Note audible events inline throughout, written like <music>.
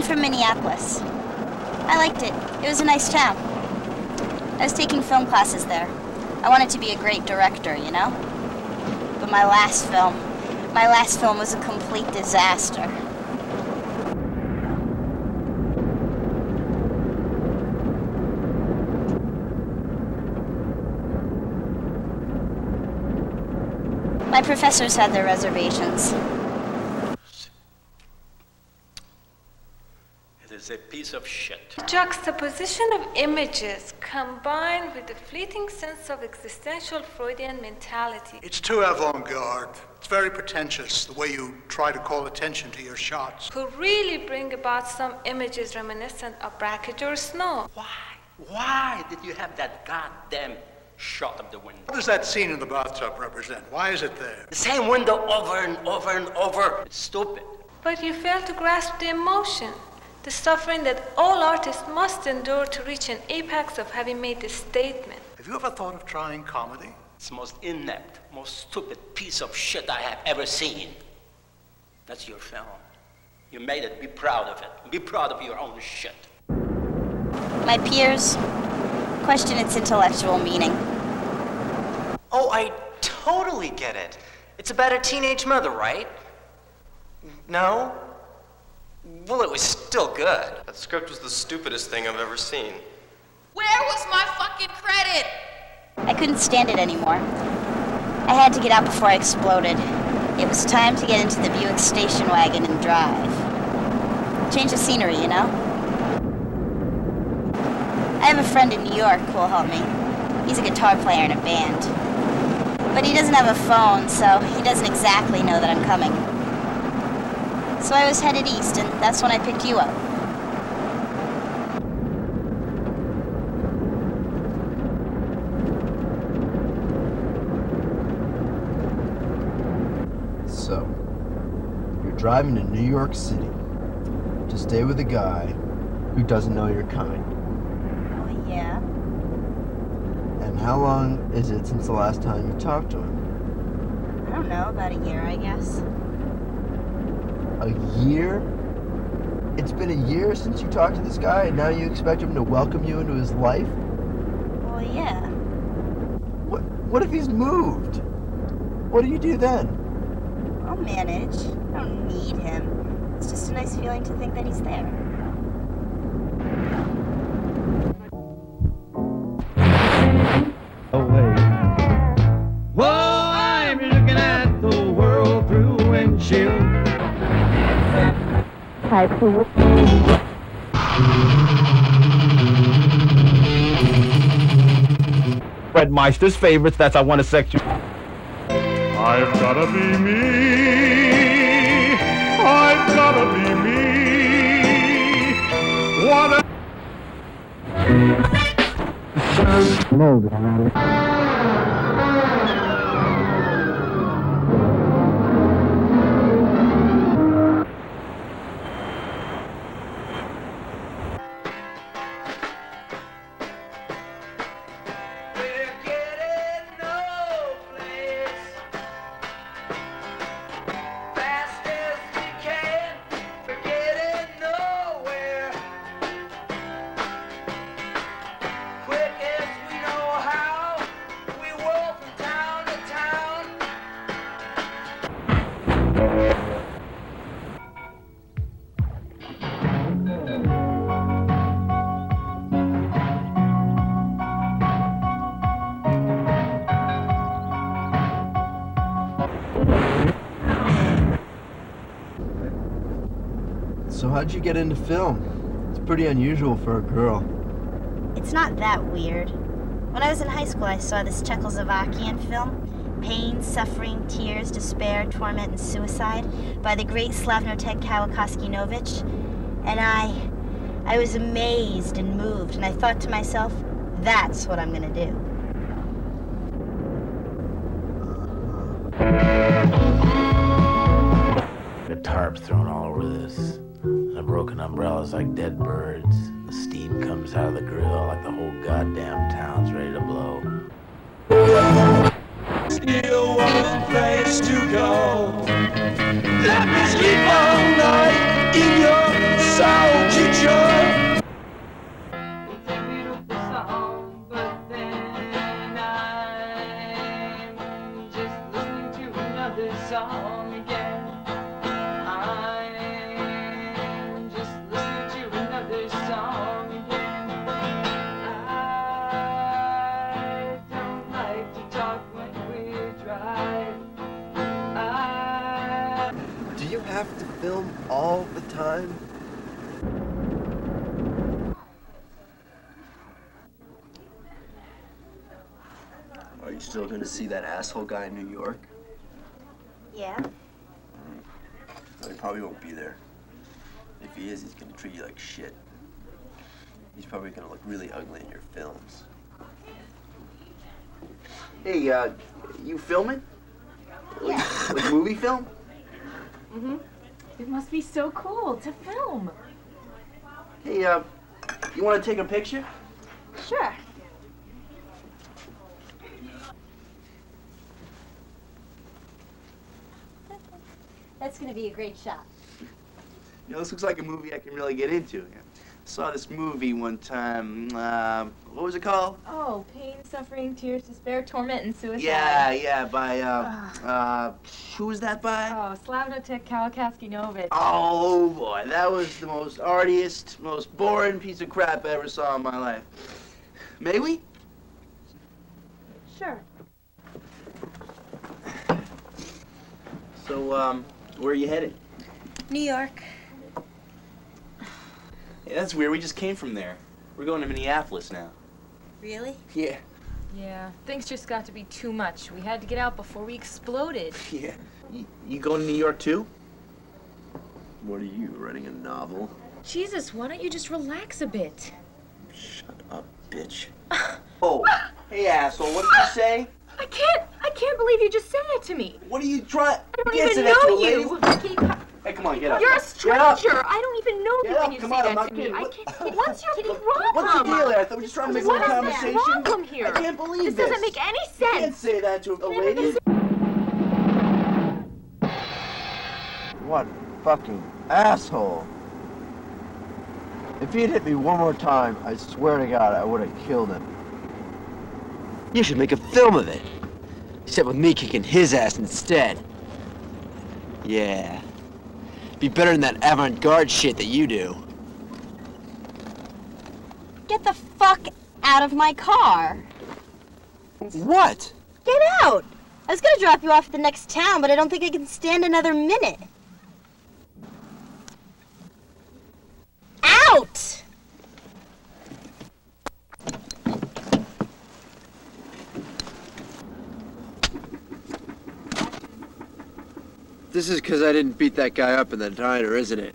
I'm from Minneapolis. I liked it. It was a nice town. I was taking film classes there. I wanted to be a great director, you know? But my last film, my last film was a complete disaster. My professors had their reservations. Is a piece of shit. The juxtaposition of images combined with the fleeting sense of existential Freudian mentality. It's too avant garde. It's very pretentious, the way you try to call attention to your shots. Could really bring about some images reminiscent of Brakhage or Snow. Why? Why did you have that goddamn shot of the window? What does that scene in the bathtub represent? Why is it there? The same window over and over and over. It's stupid. But you fail to grasp the emotion, the suffering that all artists must endure to reach an apex of having made this statement. Have you ever thought of trying comedy? It's the most inept, most stupid piece of shit I have ever seen. That's your film. You made it. Be proud of it. Be proud of your own shit. My peers question its intellectual meaning. Oh, I totally get it. It's about a teenage mother, right? No? Well, it was still good. That script was the stupidest thing I've ever seen. Where was my fucking credit? I couldn't stand it anymore. I had to get out before I exploded. It was time to get into the Buick station wagon and drive. Change the scenery, you know? I have a friend in New York who will help me. He's a guitar player in a band. But he doesn't have a phone, so he doesn't exactly know that I'm coming. So I was headed east, and that's when I picked you up. So, you're driving to New York City to stay with a guy who doesn't know your kind. Oh, yeah? And how long is it since the last time you talked to him? I don't know, about a year, I guess. A year? It's been a year since you talked to this guy, and now you expect him to welcome you into his life? Well, yeah. What, what if he's moved? What do you do then? I'll manage. I don't need him. It's just a nice feeling to think that he's there. Fred Meister's favorites. That's I Want to Sex You. I've gotta be me. I've gotta be me. What a how'd you get into film? It's pretty unusual for a girl. It's not that weird. When I was in high school, I saw this Czechoslovakian film, Pain, Suffering, Tears, Despair, Torment, and Suicide, by the great Slavnotek Kawakaski-Novich. And I, I was amazed and moved, and I thought to myself, that's what I'm gonna do. The tarps thrown all over this. The broken umbrellas like dead birds. The steam comes out of the grill like the whole goddamn town's ready to blow. Still one place to go. Let me sleep all night in your soul. Have to film all the time? Are you still gonna see that asshole guy in New York? Yeah. Well, he probably won't be there. If he is, he's gonna treat you like shit. He's probably gonna look really ugly in your films. Hey, uh, you filming? Like, like movie film? Mm-hmm. It must be so cool to film. Hey, uh, you wanna take a picture? Sure. <laughs> That's gonna be a great shot. You know, this looks like a movie I can really get into. Yeah. Saw this movie one time. Uh, what was it called? Oh, pain, suffering, tears, despair, torment, and suicide. Yeah, yeah, by, uh, uh, who was that by? Oh, Slavnotek Kalakaskinovich. Oh boy, that was the most artiest, most boring piece of crap I ever saw in my life. May we? Sure. So, um, where are you headed? New York. Yeah, that's weird. We just came from there. We're going to Minneapolis now. Really? Yeah. Yeah, things just got to be too much. We had to get out before we exploded. <laughs> Yeah. You, you going to New York too? What are you, writing a novel? Jesus, why don't you just relax a bit? Shut up, bitch. <laughs> oh, hey asshole, what did you say? I can't, I can't believe you just said that to me. What are you trying? I don't Can't even say know a lady. You. Keep- Hey, come on, get up. You're a stranger. I don't even know you when you come say on, I'm that not to me. kidding. I can't. What's your <laughs> problem? What's the deal there? I thought we were just trying to make a What little is the conversation. problem here? I can't believe this. this. doesn't make any sense. You can't say that to a lady. What fucking asshole. If he'd hit me one more time, I swear to God, I would have killed him. You should make a film of it. Except with me kicking his ass instead. Yeah. Be better than that avant-garde shit that you do. Get the fuck out of my car. What? Get out! I was gonna drop you off at the next town, but I don't think I can stand another minute. Out! This is because I didn't beat that guy up in the diner, isn't it?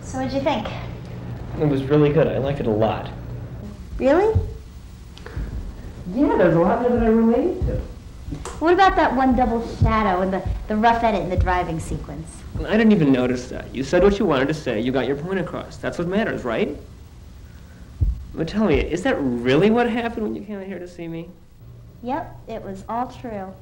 So what'd you think? It was really good. I liked it a lot. Really? Yeah, there's a lot there that I related to. What about that one double shadow and the, the rough edit in the driving sequence? I didn't even notice that. You said what you wanted to say. You got your point across. That's what matters, right? But tell me, is that really what happened when you came out here to see me? Yep, it was all true.